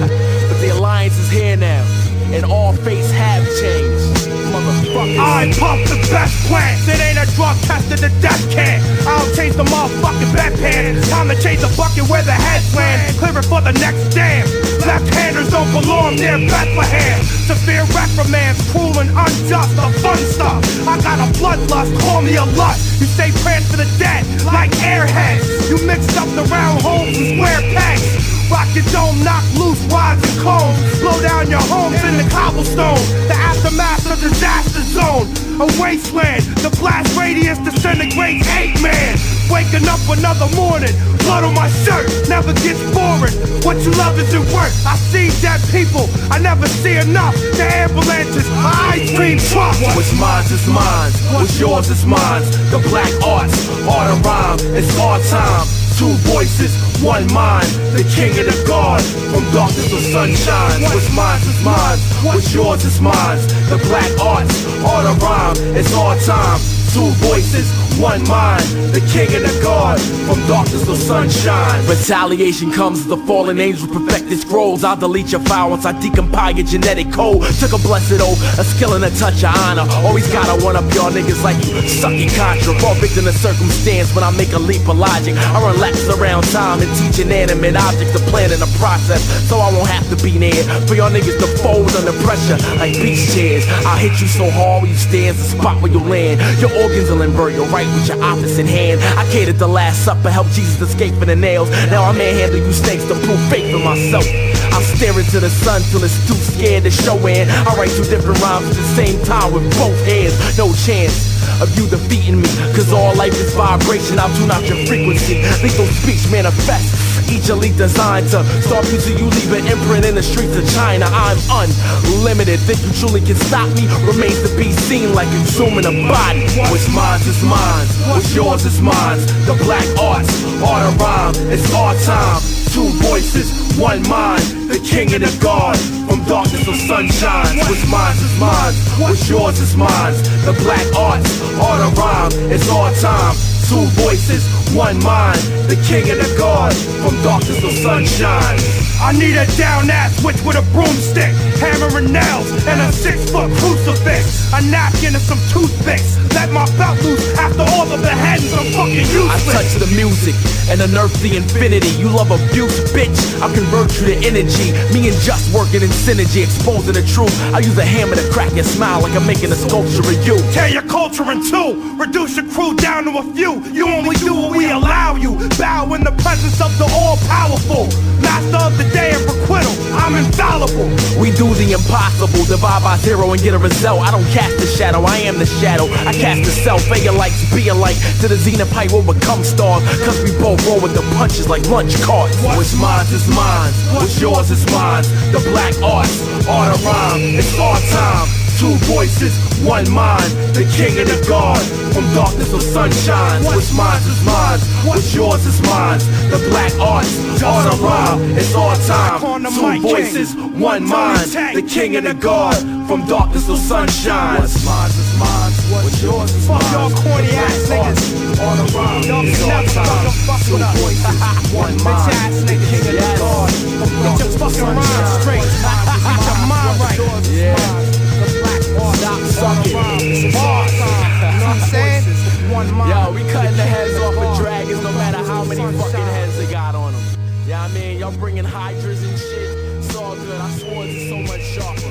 but the alliance is here now, and all fates have changed. I pump the best plant. It ain't a drug test in the death can. I'll change the motherfucking bedpan. Time to change the bucket where the heads land. Clearing for the next dam. Left-handers don't belong near Bethlehem. Severe reprimands, cruel and unjust. The fun stuff. I got a bloodlust, call me a lust. You say prayers for the dead, like airheads. You mixed up the round holes and square pegs. Rock your dome, knock loose rods and cones. Blow down your homes in the cobblestone. The aftermath of disaster zone. A wasteland, the blast radius disintegrates eight man. Waking up another morning, blood on my shirt never gets boring. What you love isn't worth. I see dead people, I never see enough. The ambulances, a ice cream truck. What's mine is mine, what's yours is mine. The black arts, art of rhyme, it's our time. Two voices, one mind, the king and the god. From darkness to sunshine, what's mine is mine, what's yours is mine. The black arts, art of rhyme, it's our time. Two voices, one mind, the king and the god. From darkness to sunshine. Retaliation comes as the fallen angels perfect their scrolls. I'll delete your file once I decompile your genetic code. Took a blessed oath, a skill and a touch of honor. Always gotta one up y'all niggas like you sucky contra. Fall victim to circumstance when I make a leap of logic. I relax around time and teach inanimate objects to plan in the process. So I won't have to be near for y'all niggas to fold under pressure like beach chairs. I'll hit you so hard when you stand the spot where you land. Your organs will invert, you'll right with your opposite hand. I catered the last supper, helped Jesus escape from the nails. Now I manhandle you snakes to prove faith in myself. I stare into the sun till it's too scared to show in. I write two different rhymes at the same time with both hands. No chance of you defeating me. Cause all life is vibration, I'll tune out your frequency. Lethal speech manifest. Each elite designed to stop you till you leave an imprint in the streets of China. I'm unlimited. Think you truly can stop me? Remains to be seen like consuming a body. What's mine is mine. What's yours is mine. The black arts, art of rhyme. It's our time. Two voices, one mind, the king and the god. From darkness to sunshine, what's mine is mine, what's yours is mine. The black arts, art of rhyme, it's our time. Two voices, one mind, the king and the god. From darkness to sunshine. I need a down ass witch with a broomstick, hammer and nails, and a six foot crucifix. A napkin and some toothpicks. Let my belt loose after all of the headings. I'm fucking useless. I touch the music and unearth the infinity. You love abuse, bitch. I'll convert you to energy. Me and Jus working in synergy, exposing the truth. I use a hammer to crack your smile like I'm making a sculpture of you. Tear your culture in two. Reduce your crew down to a few. You only do what we allow you. Bow in the presence of the all powerful. Master of the day requital. I'm infallible. We do the impossible, divide by zero and get a result. I don't cast the shadow, I am the shadow. I cast the self, A lights, be a light. To the xenopipe will become stars. Cause we both roll with the punches like lunch carts. What's mine is mine, what's yours is mine. The black arts, art of rhyme, it's our time. Two voices, one mind, the king and the god. From darkness or sunshine, what's mine is mine, what's yours is mine. The black arts, art rhyme, it's our time. Two voices, one mind, the king and the god. From darkness or sunshine, what's mine is mine, what's yours is mine. Fuck y'all corny ass niggas. Art of rhyme, Y'all it's never time. fucking fuck Two with us. voices, one mind, the king and the god. From darkness rhyme sunshine. You know what I'm saying? One mind. Yo, we cutting the heads off of dragons no matter how many fucking heads they got on them. Yeah, I mean, y'all bringing hydras and shit. It's all good. I swore it's so much sharper.